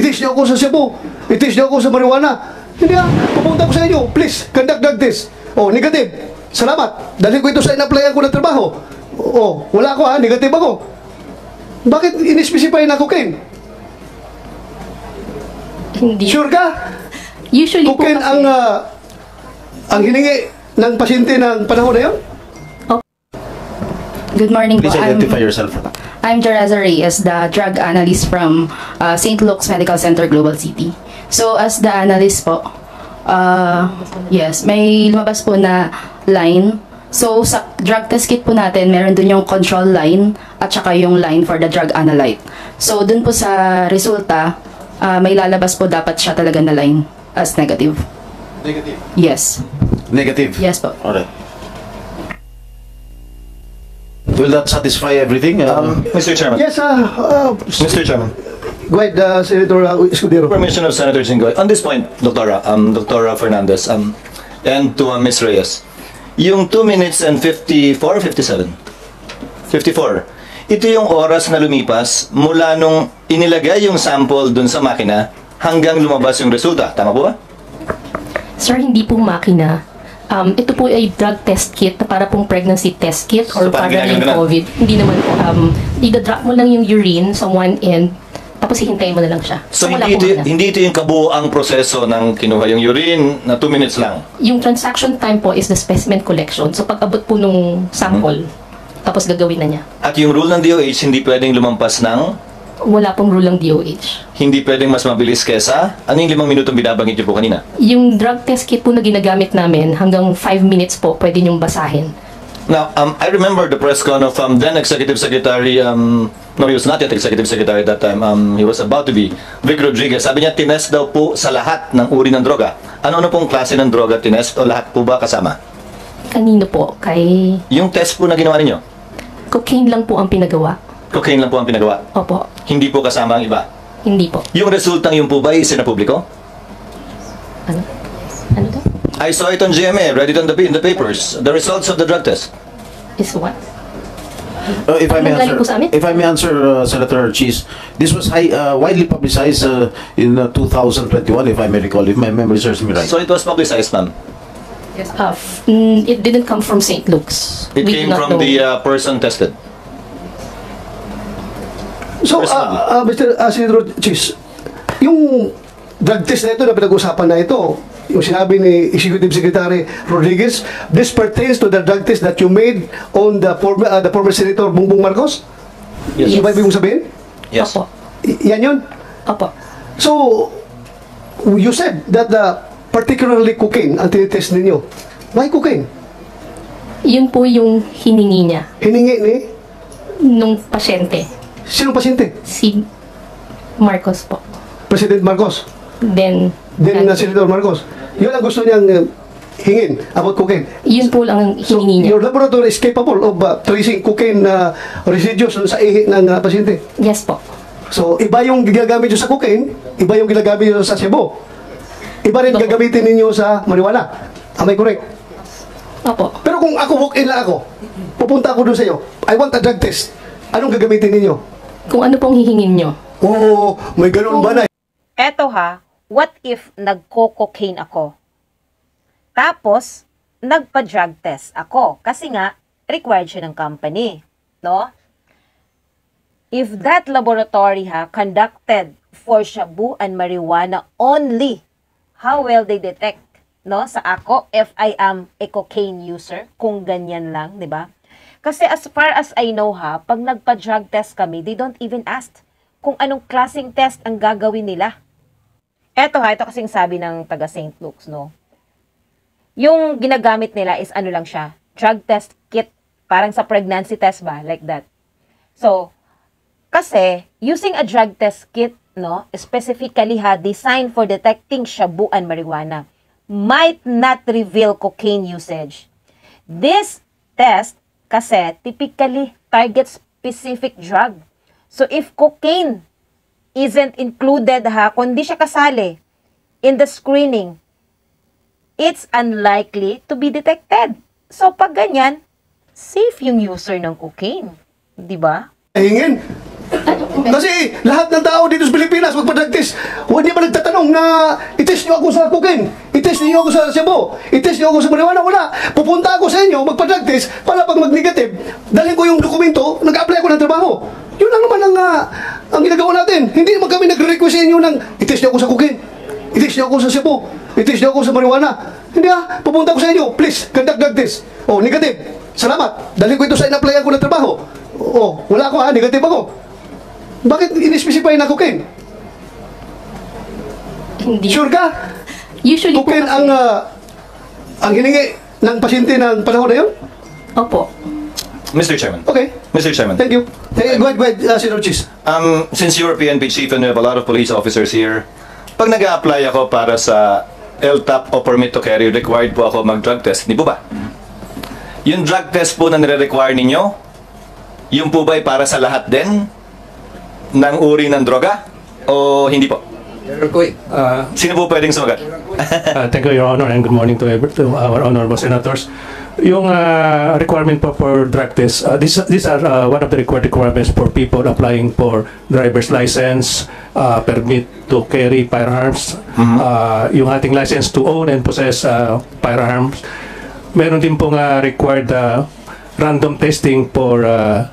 Itis niyo ako sa Cebu. Itis niyo ako sa marijuana. Hindi ah, pupunta ko sa inyo. Please, conduct drug test. Oh, negative. Salamat. Dahil ko ito sa in-applyan ko ng trabaho. Oh, wala ako ha, negative ako. Bakit in-specify na cocaine? Hindi. Sure ka? Usually po Cocaine kasi, ang ah, ang hiningi ng pasyente ng panahon na yun? Good morning Please po. identify I'm, yourself. I'm Jeraza Reyes, the drug analyst from uh, St. Luke's Medical Center, Global City. So, as the analyst po, uh, yes, may lumabas po na line. So, sa drug test kit po natin, meron dun yung control line at saka yung line for the drug analyte. So, dun po sa resulta, uh, may lalabas po dapat siya talaga na line as negative. Negative. Yes. Negative. Yes po. Alright. Will that satisfy everything? Uh, Mr. Chairman. Yes, ah, ah, Mr. Chairman. go ahead, ah, Senator ah, Escudero. Permission of Senator Jinggoy. On this point, Doctora, um, Doctora Fernandez, um, and to uh, Ms. Reyes, yung 2 minutes and 54, 57? 54. Ito yung oras na lumipas mula nung inilagay yung sample dun sa makina hanggang lumabas yung resulta. Tama po ba? Sir, hindi po makina. Um, ito po ay drug test kit na para pong pregnancy test kit or So, para yung? COVID. Hindi naman po. Um, i-drop mo lang yung urine sa one end, tapos hihintayin mo na lang siya. So, wala hindi ito, makina. hindi ito yung kabuoang proseso ng kinuha yung urine na 2 minutes lang. Yung transaction time po is the specimen collection. So, pag abot po nung sample, tapos gagawin na niya. At yung rule ng DOH, hindi pwedeng lumampas ng Wala pong rule ng DOH. hindi pwedeng mas mabilis kesa ano yung limang minutong binabanggit niyo po kanina? Yung drug test kit po na ginagamit namin, hanggang 5 minutes po, pwede niyong basahin. Now, um, I remember the press con of um, then Executive Secretary, um, no, he was not yet Executive Secretary at that time, um, he was about to be, Vic Rodriguez. Sabi niya, tinest daw po sa lahat ng uri ng droga. Ano-ano pong klase ng droga tinest o lahat po ba kasama? Kanino po? Kay Yung test po na ginawa ninyo, cocaine lang po ang pinagawa. Cocaine lang po ang pinagawa. Opo, Hindi po kasama ang iba. hindi po. Yung resultang yung po ba isinapubliko? Ano? Ano to? I saw it on GMA, read it on the, in the papers. The results of the drug test. Is what? uh, if I may answer, if I may answer, uh, Senator Cheese, this was high, uh, widely publicized uh, in uh, 2021, if I may recall, if my memory serves me right. So it was publicized, ma'am. Uh, f- mm, it didn't come from St. Luke's. It We came from know. the uh, person tested. So, ah, ah, Mr. ah, Senator Chis, yung drug test na ito na pinag-usapan na ito, yung sinabi ni Executive Secretary Rodriguez, this pertains to the drug test that you made on the former, ah, the former Senator Bongbong Marcos? Yes. Yung ba ibig mong sabihin? Yes. Opo. Y- yan yun? Opo. So, you said that the particularly cocaine ang tinitest ninyo. Why cocaine? Yun po yung hiningi niya Hiningi ni nung pasyente. Sinong pasyente? Si Marcos po. President Marcos. Then, Then na Senator Marcos. Yun ang gusto niyang uh, hingin about cocaine. yun po lang ang So, hiningi niya. your laboratory is capable of uh, tracing cocaine uh, residues sa ihi ng uh, pasyente. Yes po. So, iba yung ginagamit nyo sa cocaine, iba yung ginagamit nyo sa Cebu. Iba rin Opo. gagamitin ninyo sa marijuana. Am I correct? Opo. Pero kung ako walk-in lang ako, pupunta ako doon sa iyo, I want a drug test. Anong gagamitin ninyo? Kung ano pong hihingin nyo. Oo, may ganun ba na? Eto ha, what if nagko-cocaine ako? Tapos, nagpa-drug test ako. Kasi nga, required siya ng company. No? If that laboratory ha, conducted for shabu and marijuana only, how will they detect? No, sa ako, if I am a cocaine user, kung ganyan lang, di ba? Kasi as far as I know ha, pag nagpa-drug test kami, they don't even ask kung anong klaseng test ang gagawin nila. Eto ha, ito kasing sabi ng taga St. Luke's, no? Yung ginagamit nila is ano lang siya, drug test kit. Parang sa pregnancy test ba? Like that. So, kasi, using a drug test kit, no, specifically ha, designed for detecting shabu and marijuana, might not reveal cocaine usage. This test, kasi, typically target specific drug. So, if cocaine isn't included ha, kundi siya kasali in the screening, it's unlikely to be detected. So, pag ganyan, safe yung user ng cocaine. Di ba? Hingin. Kasi lahat ng tao dito sa Pilipinas magpa-drug test. sa cocaine. I-test niyo ako sa Cebu. I-test niyo ako sa marijuana. Wala. Pupunta ako sa inyo, magpa-drug test, para pag mag-negative, dalhin ko yung dokumento, nag-apply ako ng trabaho. Yun lang naman ang, ah, ang ginagawa natin. Hindi naman kami nagre-request sa inyo ng i-test niyo ako sa cocaine. I-test niyo ako sa Cebu. I-test niyo ako sa marijuana. Hindi ah, pupunta ako sa inyo. Please, conduct drug test. Oh, negative. Salamat. Dalhin ko ito sa in-applyan ko ng trabaho. Oh, wala ako ha, negative ako. Bakit in-specify na cocaine? Hindi. Sure ka? Usually po Cocaine kasi- ang ah, ang hiningi ng pasyente ng panahon na yun? Opo. Mr. Chairman. Okay. Mr. Chairman. Thank you. Hey, go ahead, go ahead, uh, Senator Chis. Um, since you're PNP chief and we have a lot of police officers here, pag nag apply ako para sa LTAP o permit to carry, required po ako mag-drug test. Di po ba? Yung drug test po na nire-require ninyo, yung po ba ay para sa lahat din ng uri ng droga? O hindi po? Uh, Sino po pwedeng sumagat? Uh, thank you, Your Honor, and good morning to, every, to our honorable senators. Yung uh, requirement po for drug test, uh, these, these are uh, one of the required requirements for people applying for driver's license, uh, permit to carry firearms, uh, yung ating license to own and possess uh, firearms. Meron din pong uh, required uh, random testing for uh,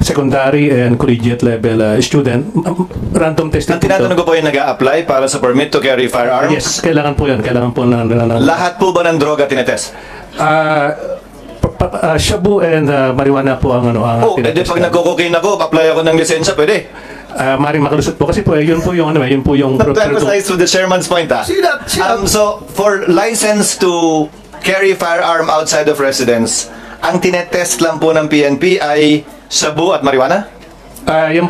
secondary and collegiate level uh, student. Um, Random testing Ang tinatanong ko po yung nag apply para sa permit to carry firearms. Yes, kailangan po yan. Kailangan po na, na, na, Lahat po ba ng droga tinetest? Ah, pa- pa- ah, shabu and ah, marijuana po ang ano ang Oh, edi pag nagko-cocaine ako, apply ako ng lisensya, pwede. uh, maring makalusot po kasi po eh, yun po yung ano eh, yun po yung Not to emphasize to the chairman's point, ah. See that, see that. Um, so, for license to carry firearm outside of residence, ang tinetest lang po ng PNP ay shabu at marijuana? Ah, yan,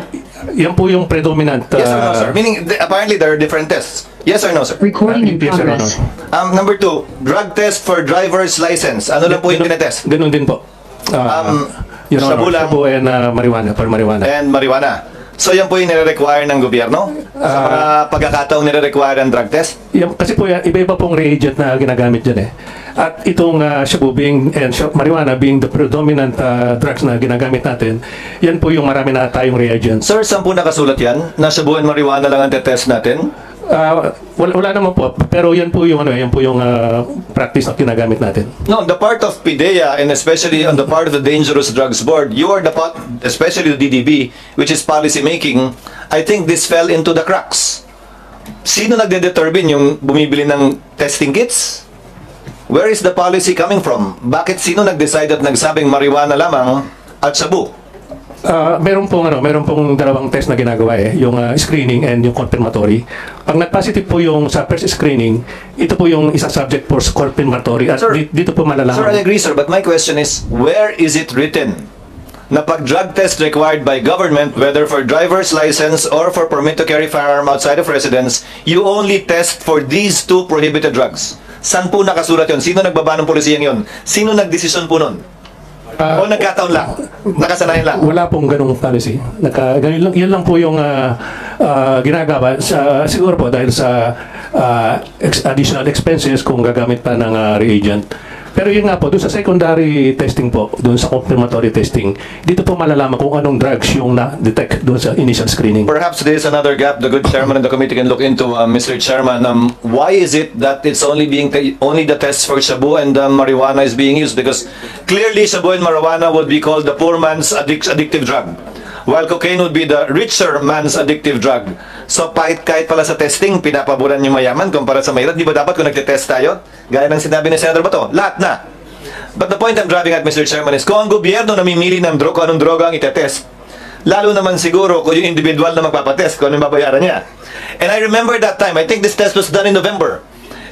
yan po yung predominant Yes or no, ah, sir? Meaning, th- apparently there are different tests. Yes or no, sir? Recording in Ah, yes, Your progress. Honor. Um, number two, drug test for driver's license. Ano lang po yung Ganun- tinetest? Ganun din po. Ah, Um, Your Honor, shabu lang. shabu and ah, marijuana, for marijuana. And marijuana. So, yan po yung nire-require ng gobyerno? Sa Ah. mga pagkakataong nire-require ng drug test? Yan, kasi po yan, iba-iba pong reagent na ginagamit dyan eh. At itong uh, shabu being, and sh- marijuana being the predominant ah, drugs na ginagamit natin, yan po yung marami na tayong reagents. Sir, saan po nakasulat yan? Na shabu and marijuana lang ang tetest natin? Ah, wala, wala naman po, pero yan po yung ano, yan po yung ah, practice na ginagamit natin. No, the part of PIDEA and especially on the part of the Dangerous Drugs Board, you are the part, especially the DDB, which is policy making, I think this fell into the cracks. Sino nagde-determine yung bumibili ng testing kits? Where is the policy coming from? Bakit sino nag-decide at nagsabing marijuana lamang at shabu? Ah, meron pong ano, meron pong dalawang test na ginagawa eh, yung ah, screening and yung confirmatory. Pag nag-positive po yung sa first screening, ito po yung isang subject for confirmatory at Sir, di- dito po malalaman. Sir, I agree, sir. But my question is, where is it written na pag drug test required by government, whether for driver's license or for permit to carry firearm outside of residence, you only test for these two prohibited drugs? Saan po nakasulat yon? Sino nagbaba ng polisiyang yon? Sino nagdesisyon po nun? o nagkataon lang? Nakasanayan lang? Wala pong ganung policy. Naka, ganun lang, yun lang po yung ah, ah, ginagawa. Sa, siguro po dahil sa ex- additional expenses kung gagamit pa ng ah, reagent. Pero yun nga po, doon sa secondary testing po, doon sa confirmatory testing, dito po malalaman kung anong drugs yung na-detect doon sa initial screening. Perhaps there is another gap the good chairman and the committee can look into, uh, Mr. Chairman. Um, why is it that it's only being only the test for shabu and um, marijuana is being used? Because clearly shabu and marijuana would be called the poor man's addic- addictive drug, while cocaine would be the richer man's addictive drug. So kahit, kahit pala sa testing, pinapaboran yung mayaman kumpara sa mahirap, di ba dapat kung nagte-test tayo? Gaya ng sinabi ni Senator Bato, lahat na. But the point I'm driving at, Mr. Chairman, is kung ang gobyerno namimili ng droga, anong droga ang itetest, lalo naman siguro kung yung individual na magpapatest, kung ano yung babayaran niya. And I remember that time, I think this test was done in November,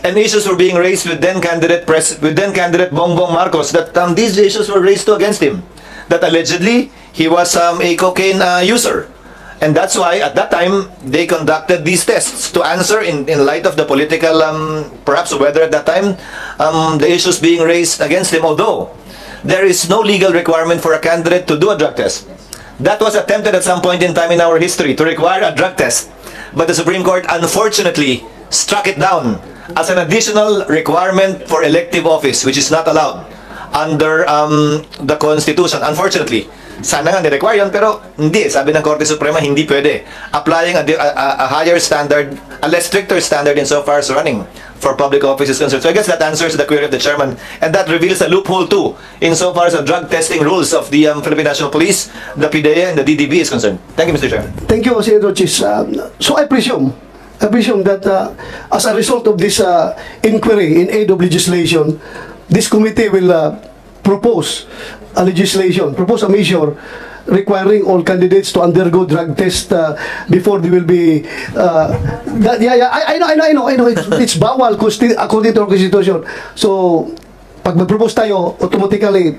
and issues were being raised with then candidate pres with then candidate Bongbong Marcos that um, these issues were raised to against him, that allegedly he was um, a cocaine uh, user. And that's why, at that time, they conducted these tests to answer in, in light of the political, um, perhaps weather at that time, um, the issues being raised against him. Although, there is no legal requirement for a candidate to do a drug test. That was attempted at some point in time in our history to require a drug test. But the Supreme Court, unfortunately, struck it down as an additional requirement for elective office, which is not allowed under um, the Constitution, unfortunately. Sana nga ni-require yun, pero hindi. Sabi ng Korte Suprema, hindi pwede. Applying a, a, a- higher standard, a less stricter standard in so far as running for public office is concerned. So I guess that answers the query of the chairman, and that reveals a loophole too, in so far as the drug testing rules of the um, Philippine National Police, the PDEA, and the DDB is concerned. Thank you, Mr. Chairman. Thank you, Senator Chis. Um, so I presume, I presume that uh, as a result of this uh, inquiry in aid of legislation, this committee will uh, propose a legislation, propose a measure requiring all candidates to undergo drug test uh, before they will be uh, that, yeah yeah I, I know I know I know I know it's, it's bawal according to our constitution so pag mag-propose tayo automatically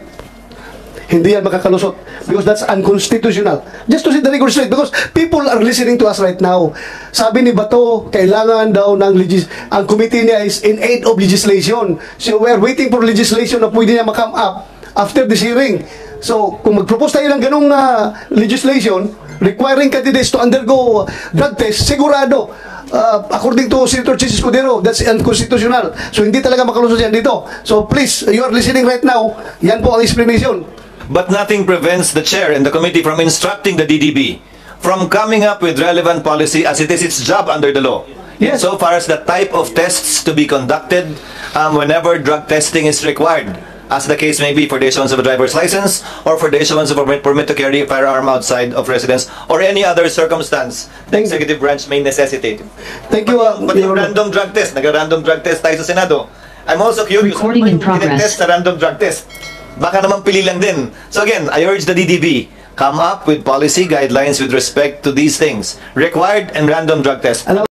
hindi yan makakalusot because that's unconstitutional. Just to set the record straight because people are listening to us right now. Sabi ni Bato, kailangan daw ng legis ang committee niya is in aid of legislation. So we're waiting for legislation na pwede niya makam up after this hearing. So kung mag-propose tayo ng ganong uh, legislation requiring candidates to undergo drug test, sigurado uh, according to Senator Chis Escudero, that's unconstitutional. So hindi talaga makalusot yan dito. So please, you are listening right now, yan po ang explanation. But nothing prevents the chair and the committee from instructing the DDB from coming up with relevant policy as it is its job under the law. Yes. So far as the type of tests to be conducted um, whenever drug testing is required, as the case may be for the issuance of a driver's license or for the issuance of a permit, to carry a firearm outside of residence or any other circumstance the executive branch may necessitate. Thank you, uh, But yung random drug test, nag-random drug test tayo sa Senado. I'm also curious, Recording in progress. tinetest sa random drug test? Baka naman pili lang din. So again, I urge the DDB, come up with policy guidelines with respect to these things. Required and random drug test.